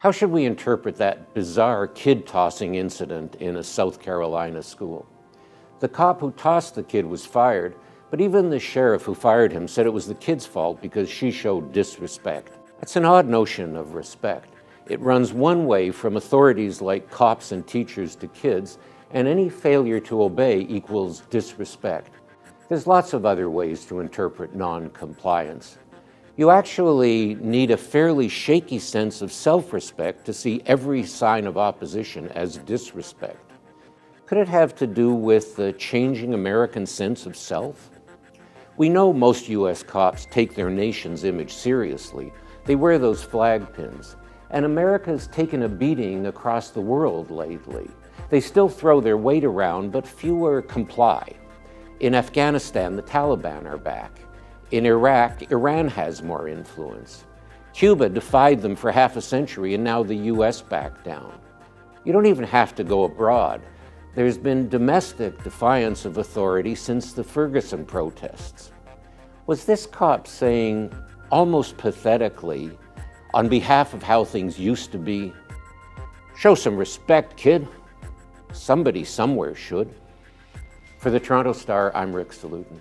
How should we interpret that bizarre kid tossing incident in a South Carolina school? The cop who tossed the kid was fired, but even the sheriff who fired him said it was the kid's fault because she showed disrespect. That's an odd notion of respect. It runs one way from authorities like cops and teachers to kids, and any failure to obey equals disrespect. There's lots of other ways to interpret non-compliance. You actually need a fairly shaky sense of self-respect to see every sign of opposition as disrespect. Could it have to do with the changing American sense of self? We know most U.S. cops take their nation's image seriously. They wear those flag pins. And America's taken a beating across the world lately. They still throw their weight around, but fewer comply. In Afghanistan, the Taliban are back. In Iraq, Iran has more influence. Cuba defied them for half a century, and now the U.S. backed down. You don't even have to go abroad. There's been domestic defiance of authority since the Ferguson protests. Was this cop saying, almost pathetically, on behalf of how things used to be, show some respect, kid? Somebody somewhere should. For the Toronto Star, I'm Rick Salutin.